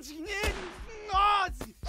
dinheiro, nozes!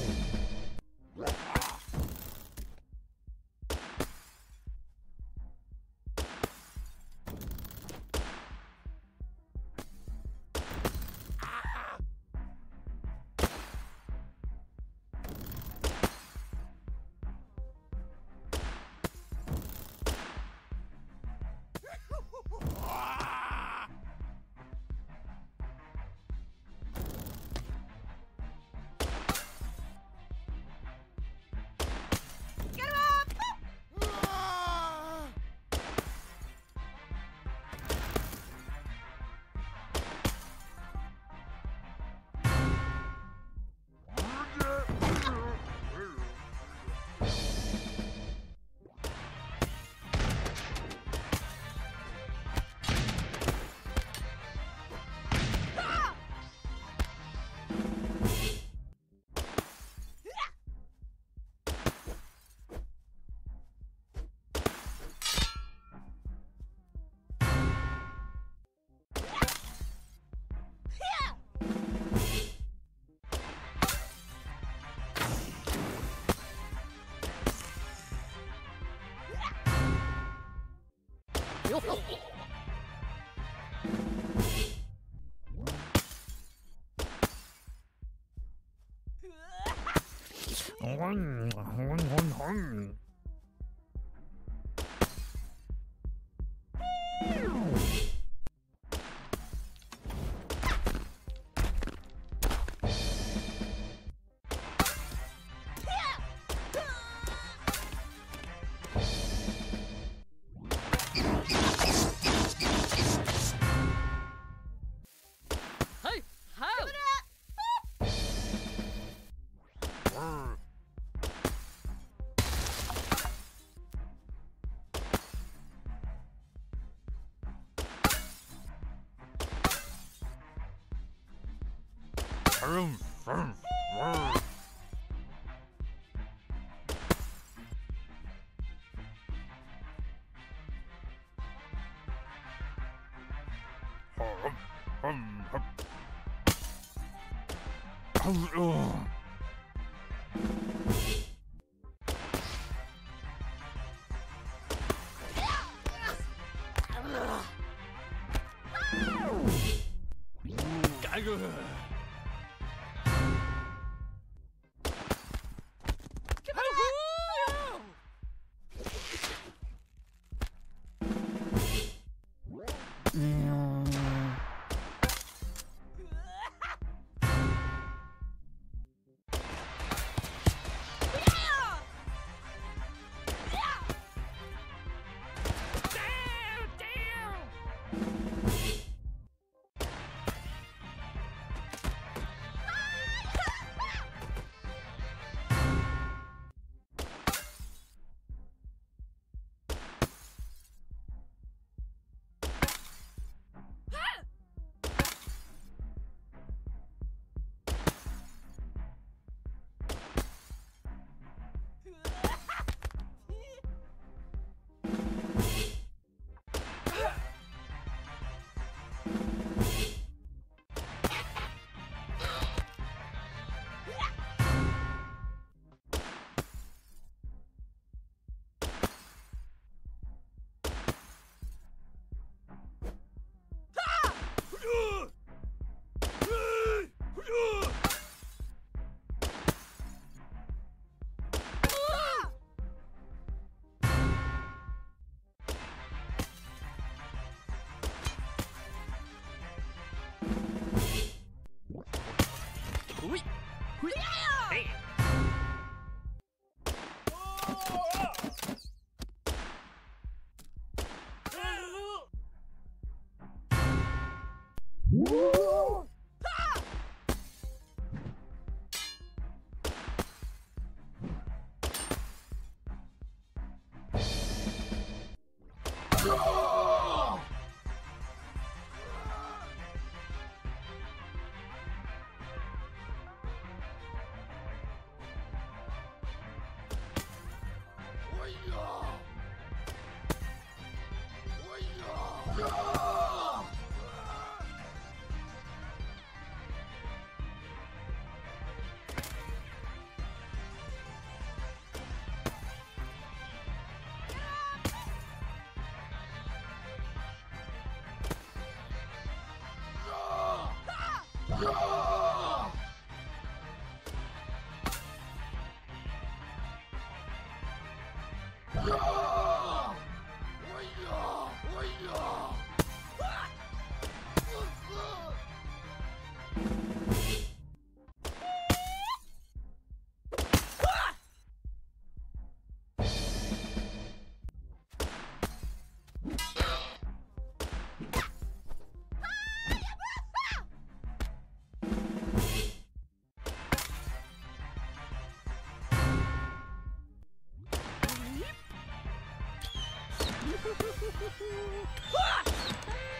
Wow. Hey, 아 Yeah. Power up! Oh. Ha!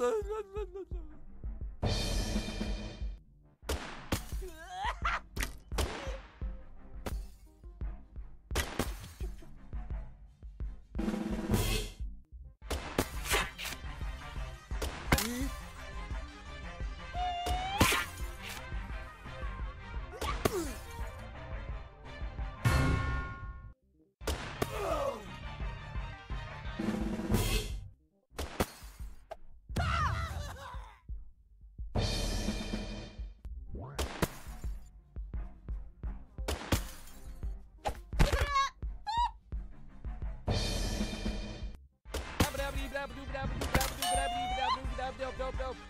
لا لا لا لا dope, dope, dope.